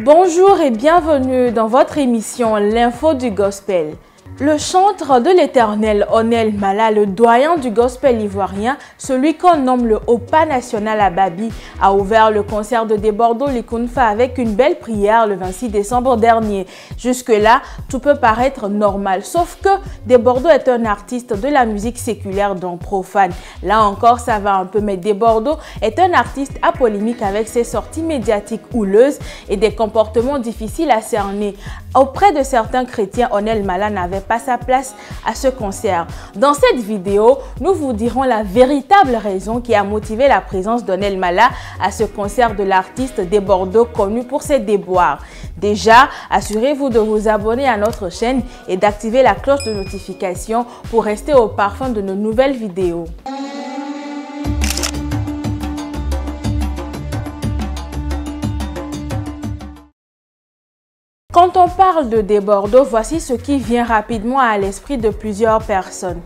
Bonjour et bienvenue dans votre émission L'info du gospel. Le chantre de l'éternel Onel Mala, le doyen du gospel ivoirien, celui qu'on nomme le Opa national à Babi, a ouvert le concert de Debordo Likunfa avec une belle prière le 26 décembre dernier. Jusque-là, tout peut paraître normal, sauf que Debordo est un artiste de la musique séculaire donc profane. Là encore, ça va un peu, mais Debordo est un artiste apolémique avec ses sorties médiatiques houleuses et des comportements difficiles à cerner. Auprès de certains chrétiens, Onel Mala n'avait pas sa place à ce concert. Dans cette vidéo, nous vous dirons la véritable raison qui a motivé la présence d'Onel Mala à ce concert de l'artiste des Bordeaux connu pour ses déboires. Déjà, assurez-vous de vous abonner à notre chaîne et d'activer la cloche de notification pour rester au parfum de nos nouvelles vidéos. Quand on parle de Desbordeaux, voici ce qui vient rapidement à l'esprit de plusieurs personnes.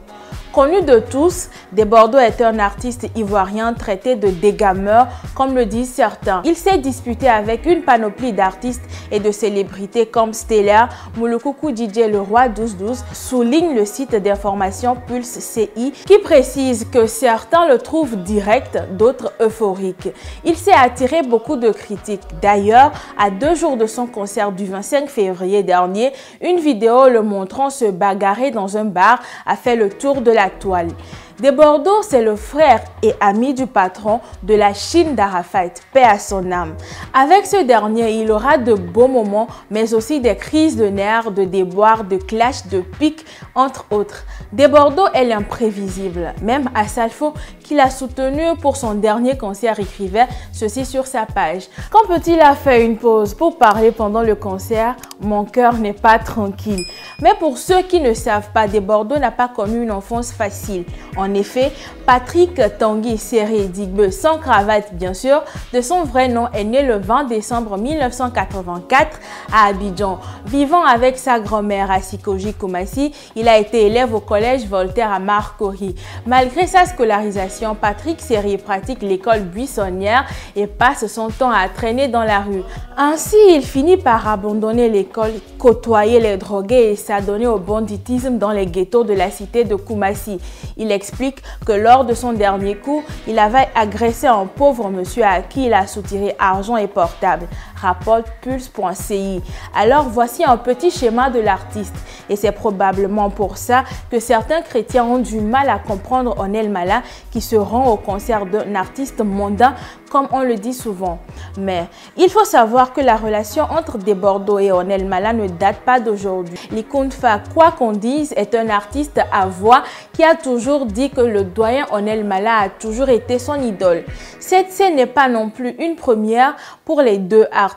Connu de tous, Desbordeaux est un artiste ivoirien traité de dégameur, comme le disent certains. Il s'est disputé avec une panoplie d'artistes et de célébrités comme Stellar, Moulokoukou DJ Le Roi 1212, souligne le site d'information Pulse CI qui précise que certains le trouvent direct, d'autres euphoriques. Il s'est attiré beaucoup de critiques. D'ailleurs, à deux jours de son concert du 25 février dernier, une vidéo le montrant se bagarrer dans un bar a fait le tour de la toile. De Bordeaux, c'est le frère et ami du patron de la Chine d'Arafat, paix à son âme. Avec ce dernier, il aura de beaux moments, mais aussi des crises de nerfs, de déboires, de clashs, de pics, entre autres. De Bordeaux est l'imprévisible. Même Asalfo, qu'il a soutenu pour son dernier concert, écrivait ceci sur sa page. Quand Petit a fait une pause pour parler pendant le concert, mon cœur n'est pas tranquille. Mais pour ceux qui ne savent pas, De Bordeaux n'a pas connu une enfance facile. En effet, Patrick Tanguy Serré Digbe, sans cravate bien sûr, de son vrai nom, est né le 20 décembre 1984 à Abidjan. Vivant avec sa grand-mère à Sikoji Koumassi, il a été élève au collège Voltaire à Marcory. Malgré sa scolarisation, Patrick Serré pratique l'école buissonnière et passe son temps à traîner dans la rue. Ainsi, il finit par abandonner l'école, côtoyer les drogués et s'adonner au banditisme dans les ghettos de la cité de Koumassi. Il explique que lors de son dernier coup, il avait agressé un pauvre monsieur à qui il a soutiré argent et portable rapporte pulse.ci. Alors voici un petit schéma de l'artiste et c'est probablement pour ça que certains chrétiens ont du mal à comprendre Onel Mala qui se rend au concert d'un artiste mondain comme on le dit souvent. Mais il faut savoir que la relation entre Desbordeaux et Onel Mala ne date pas d'aujourd'hui. Likunfa, quoi qu'on dise, est un artiste à voix qui a toujours dit que le doyen Onel Mala a toujours été son idole. Cette scène n'est pas non plus une première pour les deux artistes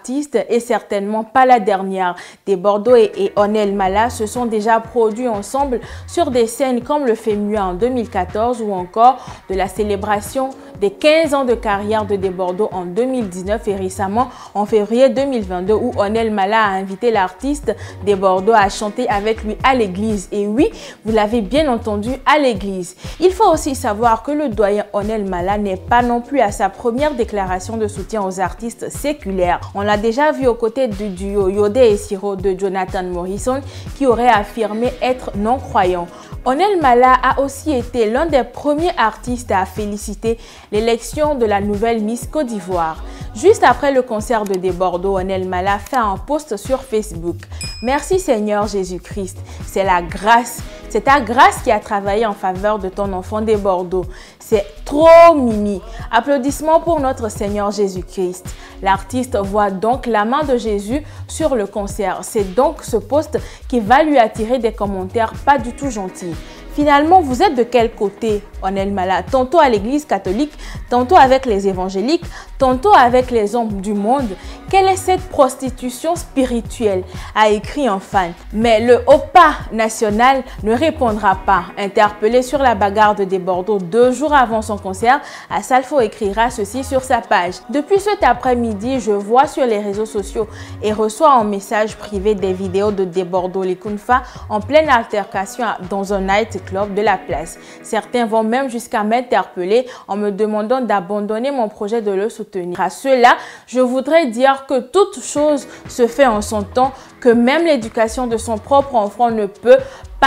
et certainement pas la dernière. Des Bordeaux et, Onel Mala se sont déjà produits ensemble sur des scènes comme le FEMUA en 2014 ou encore de la célébration des 15 ans de carrière de Desbordeaux en 2019 et récemment en février 2022 où Onel Mala a invité l'artiste Desbordeaux à chanter avec lui à l'église. Et oui, vous l'avez bien entendu, à l'église. Il faut aussi savoir que le doyen Onel Mala n'est pas non plus à sa première déclaration de soutien aux artistes séculaires. On l'a déjà vu aux côtés du duo Yodé et Siro de Jonathan Morrison qui aurait affirmé être non-croyant. Onel Mala a aussi été l'un des premiers artistes à féliciter l'élection de la nouvelle Miss Côte d'Ivoire. Juste après le concert de Des Bordeaux, Onel Mala fait un post sur Facebook. Merci Seigneur Jésus-Christ, c'est la grâce c'est ta grâce qui a travaillé en faveur de ton enfant des Bordeaux. C'est trop mimi. Applaudissements pour notre Seigneur Jésus-Christ. L'artiste voit donc la main de Jésus sur le concert. C'est donc ce poste qui va lui attirer des commentaires pas du tout gentils. Finalement, vous êtes de quel côté, Mala Tantôt à l'église catholique, tantôt avec les évangéliques, tantôt avec les hommes du monde. Quelle est cette prostitution spirituelle? A écrit un fan. Mais le OPA national ne répondra pas. Interpellé sur la bagarre de Bordeaux deux jours avant son concert, Asalfo écrira ceci sur sa page. Depuis cet après-midi, je vois sur les réseaux sociaux et reçois en message privé des vidéos de Bordeaux les Kunfa en pleine altercation dans un night club de la place. Certains vont même jusqu'à m'interpeller en me demandant d'abandonner mon projet de le soutenir. À cela, je voudrais dire que toute chose se fait en son temps, que même l'éducation de son propre enfant ne peut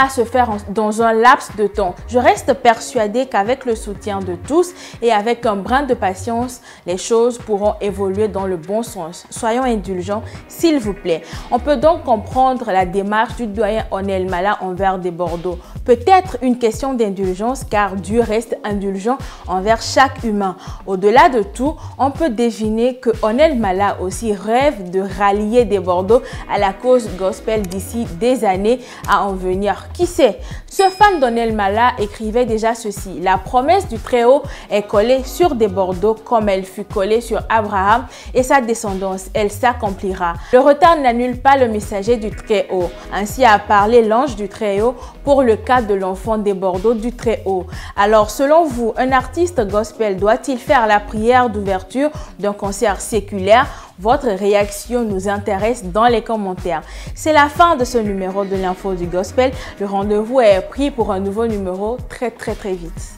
se faire dans un laps de temps. Je reste persuadée qu'avec le soutien de tous et avec un brin de patience, les choses pourront évoluer dans le bon sens. Soyons indulgents, s'il vous plaît. On peut donc comprendre la démarche du doyen Onel Mala envers des Bordeaux. Peut-être une question d'indulgence car Dieu reste indulgent envers chaque humain. Au-delà de tout, on peut deviner que Onel Mala aussi rêve de rallier des Bordeaux à la cause gospel d'ici des années à en venir. Qui sait? Ce fan d'Onel Mala écrivait déjà ceci. La promesse du Très-Haut est collée sur des Bordeaux comme elle fut collée sur Abraham et sa descendance. Elle s'accomplira. Le retard n'annule pas le messager du Très-Haut. Ainsi a parlé l'ange du Très-Haut pour le de l'enfant des Bordeaux du Très-Haut. Alors, selon vous, un artiste gospel doit-il faire la prière d'ouverture d'un concert séculaire? Votre réaction nous intéresse dans les commentaires. C'est la fin de ce numéro de l'info du gospel. Le rendez-vous est pris pour un nouveau numéro très très très vite.